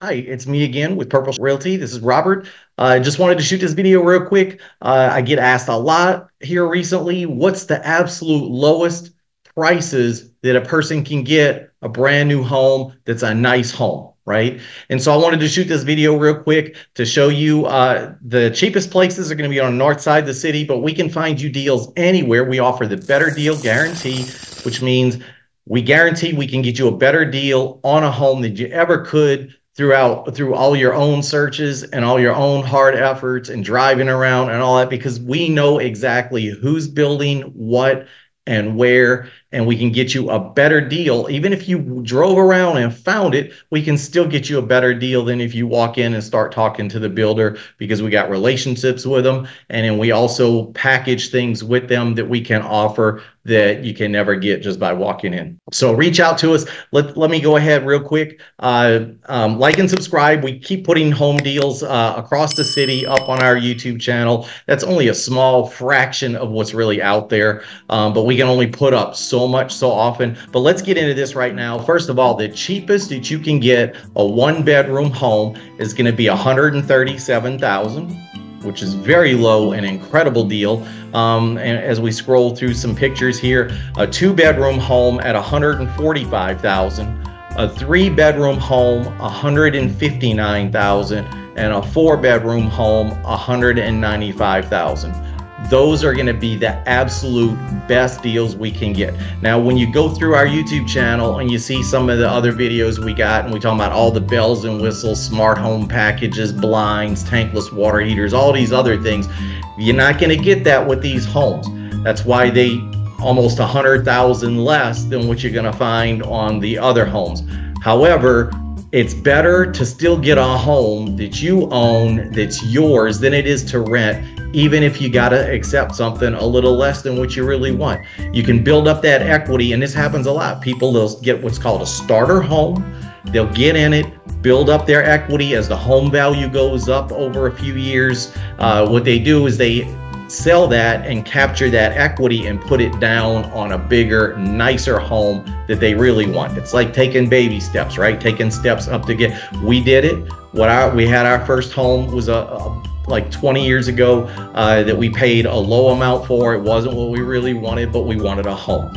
Hi, it's me again with Purple Realty. This is Robert. Uh, I uh, just wanted to shoot this video real quick. Uh, I get asked a lot here recently, what's the absolute lowest prices that a person can get a brand new home that's a nice home, right? And so I wanted to shoot this video real quick to show you uh, the cheapest places are going to be on the north side of the city, but we can find you deals anywhere. We offer the better deal guarantee, which means we guarantee we can get you a better deal on a home than you ever could throughout through all your own searches and all your own hard efforts and driving around and all that because we know exactly who's building what and where and we can get you a better deal. Even if you drove around and found it, we can still get you a better deal than if you walk in and start talking to the builder because we got relationships with them. And then we also package things with them that we can offer that you can never get just by walking in. So reach out to us. Let, let me go ahead real quick. Uh, um, like and subscribe. We keep putting home deals uh, across the city up on our YouTube channel. That's only a small fraction of what's really out there, um, but we can only put up so so much so often. But let's get into this right now. First of all, the cheapest that you can get a one bedroom home is going to be 137,000 which is very low, an incredible deal. Um, and as we scroll through some pictures here, a two bedroom home at 145,000, a three bedroom home 159,000, and a four bedroom home 195,000 those are going to be the absolute best deals we can get. Now, when you go through our YouTube channel and you see some of the other videos we got, and we talk about all the bells and whistles, smart home packages, blinds, tankless water heaters, all these other things, you're not going to get that with these homes. That's why they almost a hundred thousand less than what you're going to find on the other homes. However, it's better to still get a home that you own that's yours than it is to rent even if you got to accept something a little less than what you really want. You can build up that equity and this happens a lot. People they'll get what's called a starter home. They'll get in it build up their equity as the home value goes up over a few years. Uh, what they do is they sell that and capture that equity and put it down on a bigger, nicer home that they really want. It's like taking baby steps, right? Taking steps up to get. We did it. What our we had our first home was a, a like 20 years ago uh, that we paid a low amount for. It wasn't what we really wanted, but we wanted a home.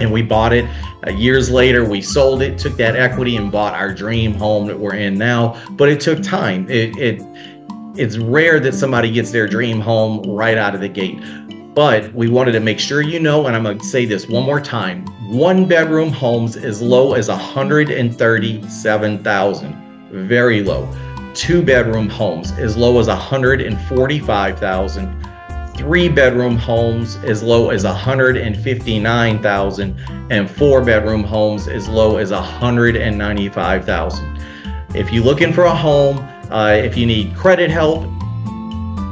And we bought it. Uh, years later, we sold it, took that equity, and bought our dream home that we're in now. But it took time. It, it it's rare that somebody gets their dream home right out of the gate. But we wanted to make sure you know, and I'm going to say this one more time one bedroom homes as low as 137,000, very low. Two bedroom homes as low as 145,000. Three bedroom homes as low as 159,000 and four bedroom homes as low as 195,000. If you're looking for a home uh, if you need credit help,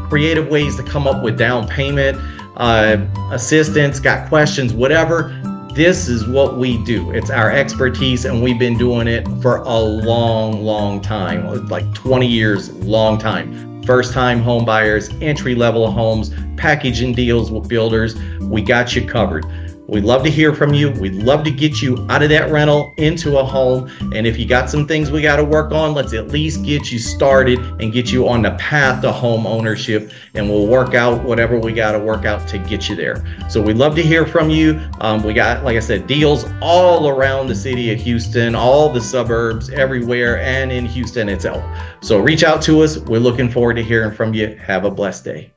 creative ways to come up with down payment, uh, assistance, got questions, whatever, this is what we do. It's our expertise, and we've been doing it for a long, long time like 20 years, long time. First time home buyers, entry level homes, packaging deals with builders. We got you covered. We'd love to hear from you. We'd love to get you out of that rental into a home. And if you got some things we got to work on, let's at least get you started and get you on the path to home ownership. And we'll work out whatever we got to work out to get you there. So we'd love to hear from you. Um, we got, like I said, deals all around the city of Houston, all the suburbs, everywhere, and in Houston itself. So reach out to us. We're looking forward to hearing from you. Have a blessed day.